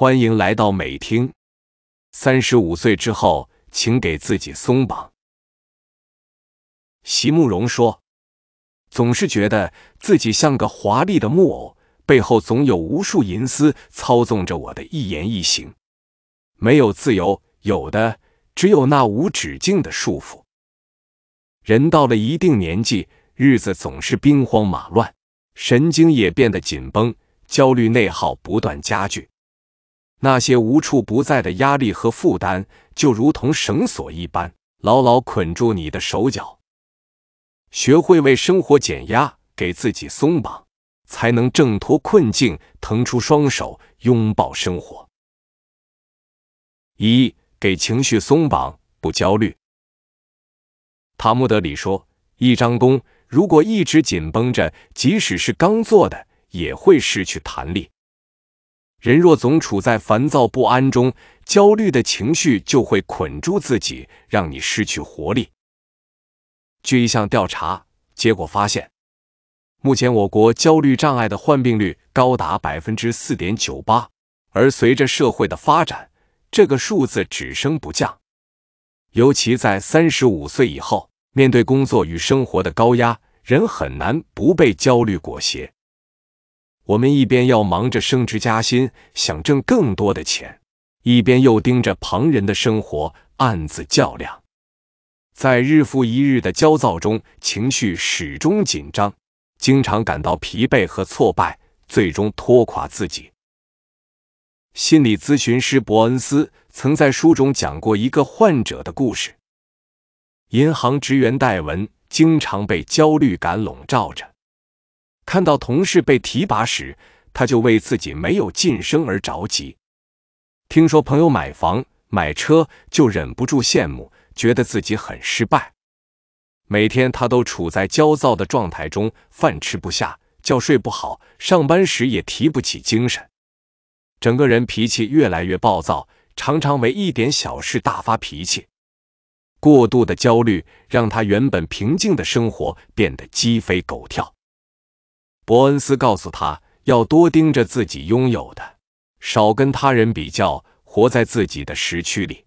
欢迎来到美听。三十五岁之后，请给自己松绑。席慕容说：“总是觉得自己像个华丽的木偶，背后总有无数银丝操纵着我的一言一行。没有自由，有的只有那无止境的束缚。人到了一定年纪，日子总是兵荒马乱，神经也变得紧绷，焦虑内耗不断加剧。那些无处不在的压力和负担，就如同绳索一般，牢牢捆住你的手脚。”学会为生活减压，给自己松绑，才能挣脱困境，腾出双手拥抱生活。一给情绪松绑，不焦虑。塔木德里说：“一张弓如果一直紧绷着，即使是刚做的，也会失去弹力。人若总处在烦躁不安中，焦虑的情绪就会捆住自己，让你失去活力。”据一项调查结果发现，目前我国焦虑障碍的患病率高达百分之四点九八，而随着社会的发展，这个数字只升不降。尤其在三十五岁以后，面对工作与生活的高压，人很难不被焦虑裹挟。我们一边要忙着升职加薪，想挣更多的钱，一边又盯着旁人的生活，暗自较量。在日复一日的焦躁中，情绪始终紧张，经常感到疲惫和挫败，最终拖垮自己。心理咨询师伯恩斯曾在书中讲过一个患者的故事：银行职员戴文经常被焦虑感笼罩着，看到同事被提拔时，他就为自己没有晋升而着急；听说朋友买房买车，就忍不住羡慕。觉得自己很失败，每天他都处在焦躁的状态中，饭吃不下，觉睡不好，上班时也提不起精神，整个人脾气越来越暴躁，常常为一点小事大发脾气。过度的焦虑让他原本平静的生活变得鸡飞狗跳。伯恩斯告诉他要多盯着自己拥有的，少跟他人比较，活在自己的时区里。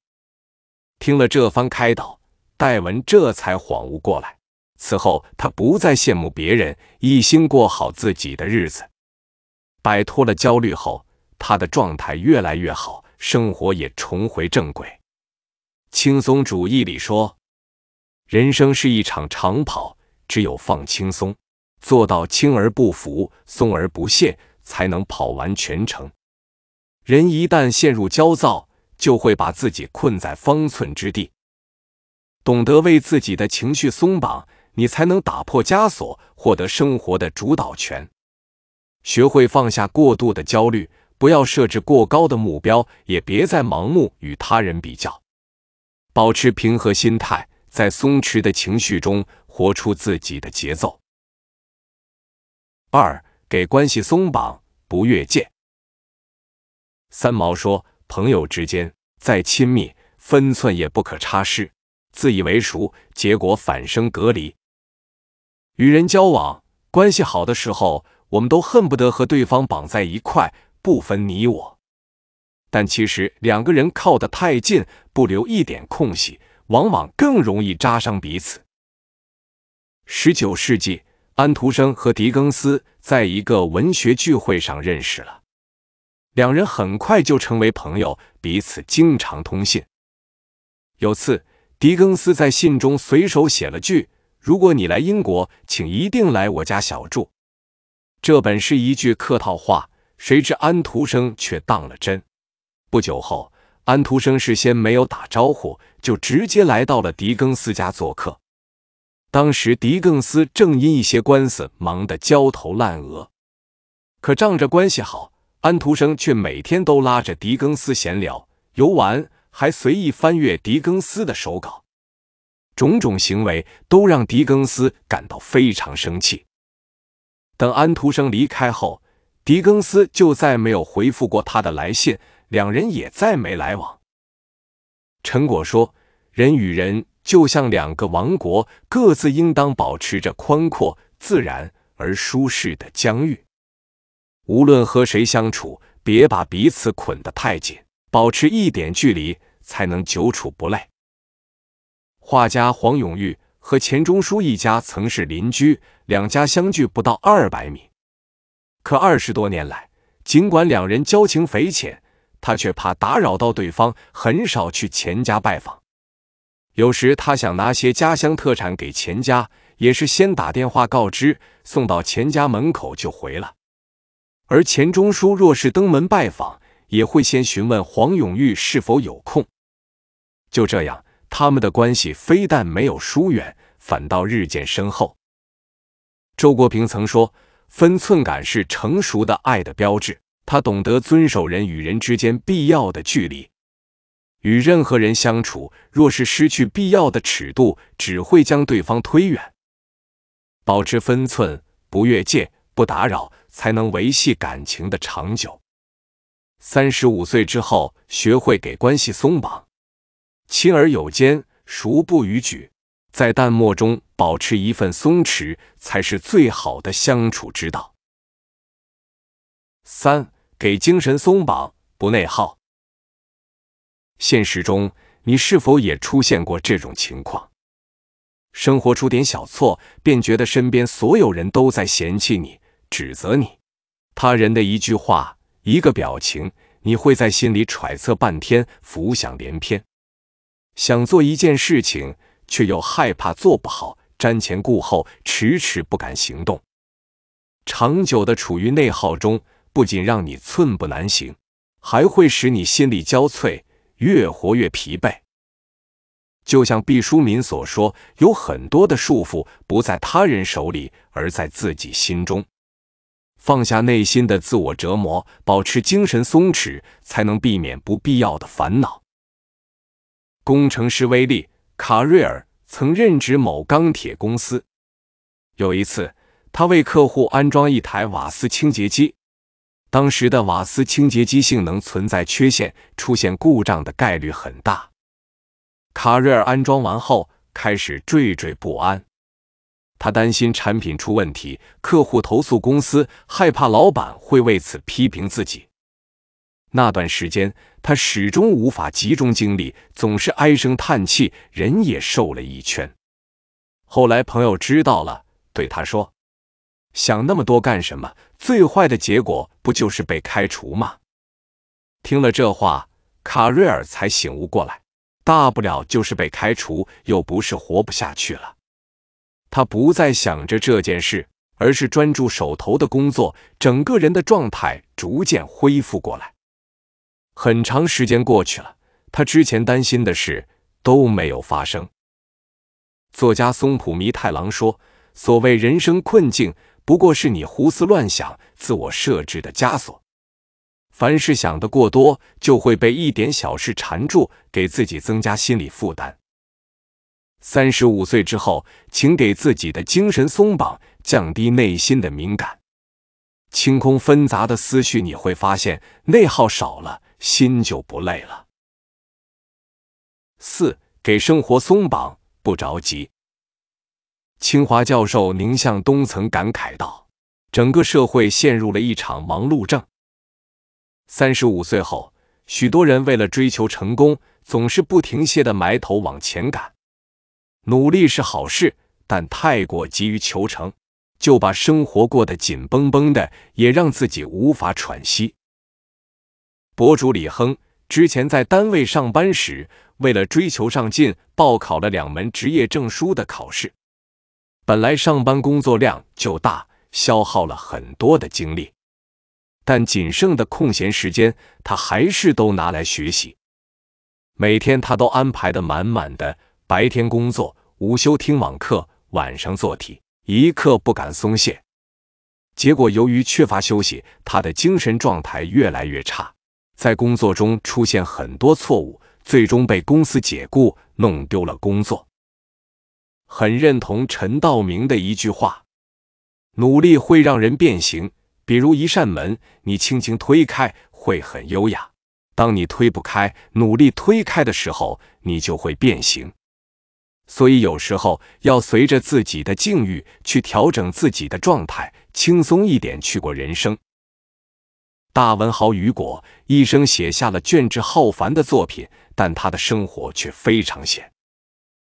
听了这番开导，戴文这才恍悟过来。此后，他不再羡慕别人，一心过好自己的日子。摆脱了焦虑后，他的状态越来越好，生活也重回正轨。轻松主义里说：“人生是一场长跑，只有放轻松，做到轻而不浮，松而不懈，才能跑完全程。”人一旦陷入焦躁，就会把自己困在方寸之地。懂得为自己的情绪松绑，你才能打破枷锁，获得生活的主导权。学会放下过度的焦虑，不要设置过高的目标，也别再盲目与他人比较。保持平和心态，在松弛的情绪中活出自己的节奏。二，给关系松绑，不越界。三毛说。朋友之间再亲密，分寸也不可差失。自以为熟，结果反生隔离。与人交往关系好的时候，我们都恨不得和对方绑在一块，不分你我。但其实两个人靠得太近，不留一点空隙，往往更容易扎伤彼此。十九世纪，安徒生和狄更斯在一个文学聚会上认识了。两人很快就成为朋友，彼此经常通信。有次，狄更斯在信中随手写了句：“如果你来英国，请一定来我家小住。”这本是一句客套话，谁知安徒生却当了真。不久后，安徒生事先没有打招呼，就直接来到了狄更斯家做客。当时，狄更斯正因一些官司忙得焦头烂额，可仗着关系好。安徒生却每天都拉着狄更斯闲聊、游玩，还随意翻阅狄更斯的手稿，种种行为都让狄更斯感到非常生气。等安徒生离开后，狄更斯就再没有回复过他的来信，两人也再没来往。陈果说：“人与人就像两个王国，各自应当保持着宽阔、自然而舒适的疆域。”无论和谁相处，别把彼此捆得太紧，保持一点距离，才能久处不累。画家黄永玉和钱钟书一家曾是邻居，两家相距不到二百米。可二十多年来，尽管两人交情匪浅，他却怕打扰到对方，很少去钱家拜访。有时他想拿些家乡特产给钱家，也是先打电话告知，送到钱家门口就回了。而钱钟书若是登门拜访，也会先询问黄永玉是否有空。就这样，他们的关系非但没有疏远，反倒日渐深厚。周国平曾说：“分寸感是成熟的爱的标志。”他懂得遵守人与人之间必要的距离。与任何人相处，若是失去必要的尺度，只会将对方推远。保持分寸，不越界，不打扰，才能维系感情的长久。三十五岁之后，学会给关系松绑，亲而有间，熟不逾矩，在淡漠中保持一份松弛，才是最好的相处之道。三，给精神松绑，不内耗。现实中，你是否也出现过这种情况？生活出点小错，便觉得身边所有人都在嫌弃你、指责你。他人的一句话、一个表情，你会在心里揣测半天，浮想联翩。想做一件事情，却又害怕做不好，瞻前顾后，迟迟不敢行动。长久的处于内耗中，不仅让你寸步难行，还会使你心力交瘁。越活越疲惫，就像毕淑敏所说，有很多的束缚不在他人手里，而在自己心中。放下内心的自我折磨，保持精神松弛，才能避免不必要的烦恼。工程师威利·卡瑞尔曾任职某钢铁公司，有一次，他为客户安装一台瓦斯清洁机。当时的瓦斯清洁机性能存在缺陷，出现故障的概率很大。卡瑞尔安装完后开始惴惴不安，他担心产品出问题，客户投诉公司，害怕老板会为此批评自己。那段时间，他始终无法集中精力，总是唉声叹气，人也瘦了一圈。后来朋友知道了，对他说。想那么多干什么？最坏的结果不就是被开除吗？听了这话，卡瑞尔才醒悟过来，大不了就是被开除，又不是活不下去了。他不再想着这件事，而是专注手头的工作，整个人的状态逐渐恢复过来。很长时间过去了，他之前担心的事都没有发生。作家松浦弥太郎说：“所谓人生困境。”不过是你胡思乱想、自我设置的枷锁。凡事想得过多，就会被一点小事缠住，给自己增加心理负担。三十五岁之后，请给自己的精神松绑，降低内心的敏感，清空纷杂的思绪，你会发现内耗少了，心就不累了。四，给生活松绑，不着急。清华教授宁向东曾感慨道：“整个社会陷入了一场忙碌症。三十五岁后，许多人为了追求成功，总是不停歇的埋头往前赶。努力是好事，但太过急于求成，就把生活过得紧绷绷的，也让自己无法喘息。”博主李亨之前在单位上班时，为了追求上进，报考了两门职业证书的考试。本来上班工作量就大，消耗了很多的精力，但仅剩的空闲时间，他还是都拿来学习。每天他都安排的满满的，白天工作，午休听网课，晚上做题，一刻不敢松懈。结果由于缺乏休息，他的精神状态越来越差，在工作中出现很多错误，最终被公司解雇，弄丢了工作。很认同陈道明的一句话：“努力会让人变形。比如一扇门，你轻轻推开会很优雅；当你推不开，努力推开的时候，你就会变形。所以有时候要随着自己的境遇去调整自己的状态，轻松一点去过人生。”大文豪雨果一生写下了卷帙浩繁的作品，但他的生活却非常险。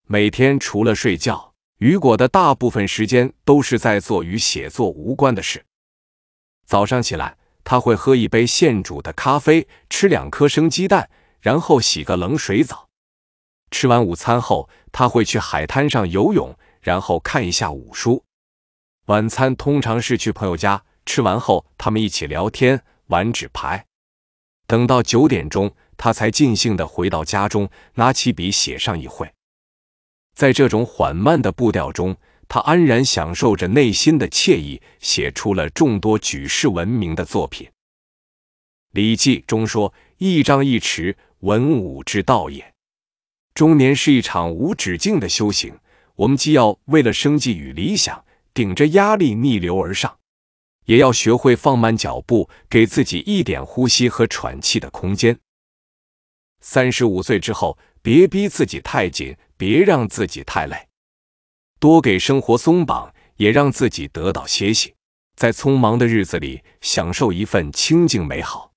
每天除了睡觉，雨果的大部分时间都是在做与写作无关的事。早上起来，他会喝一杯现煮的咖啡，吃两颗生鸡蛋，然后洗个冷水澡。吃完午餐后，他会去海滩上游泳，然后看一下午书。晚餐通常是去朋友家，吃完后他们一起聊天。玩纸牌，等到九点钟，他才尽兴的回到家中，拿起笔写上一会。在这种缓慢的步调中，他安然享受着内心的惬意，写出了众多举世闻名的作品。《礼记》中说：“一张一弛，文武之道也。”中年是一场无止境的修行，我们既要为了生计与理想，顶着压力逆流而上。也要学会放慢脚步，给自己一点呼吸和喘气的空间。三十五岁之后，别逼自己太紧，别让自己太累，多给生活松绑，也让自己得到歇息。在匆忙的日子里，享受一份清静美好。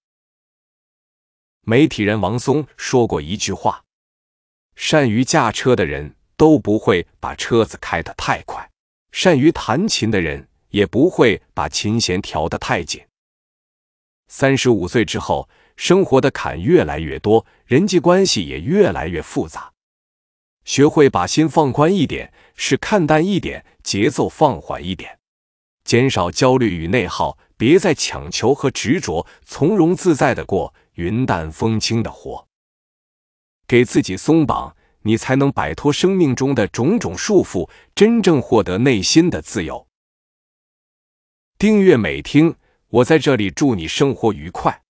媒体人王松说过一句话：“善于驾车的人都不会把车子开得太快，善于弹琴的人。”也不会把琴弦调得太紧。三十五岁之后，生活的坎越来越多，人际关系也越来越复杂。学会把心放宽一点，是看淡一点，节奏放缓一点，减少焦虑与内耗，别再强求和执着，从容自在的过云淡风轻的活。给自己松绑，你才能摆脱生命中的种种束缚，真正获得内心的自由。订阅美听，我在这里祝你生活愉快。